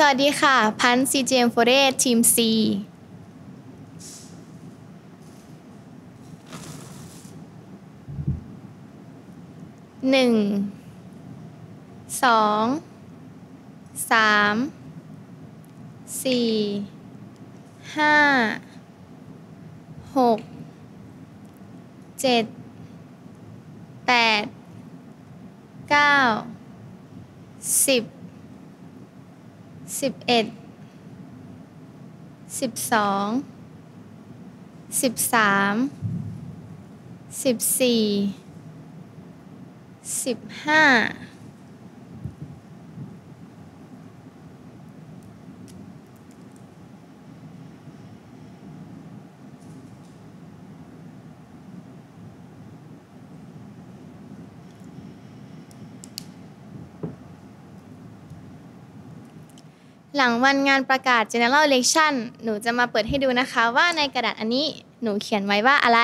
สวัสดีค่ะ พันธ์ CGM f o r e ทีม C หนึ่งสองสามสี่ห้าหกเจ็ดแปดเก้าสิบ สิบเอ็ดสิบสองสิบสามสิบสี่สิบห้า หลังวันงานประกาศ General Election หนูจะมาเปิดให้ดูนะคะว่าในกระดาษอันนี้หนูเขียนไว้ว่าอะไร